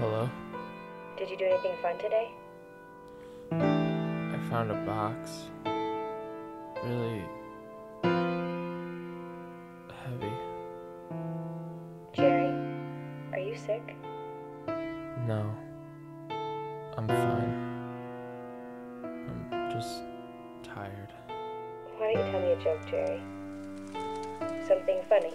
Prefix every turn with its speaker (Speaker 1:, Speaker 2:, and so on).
Speaker 1: Hello. Did you do anything fun today?
Speaker 2: I found a box. Really heavy.
Speaker 1: Jerry, are you sick?
Speaker 2: No. I'm fine. I'm just tired.
Speaker 1: Why don't you tell me a joke, Jerry? Something funny.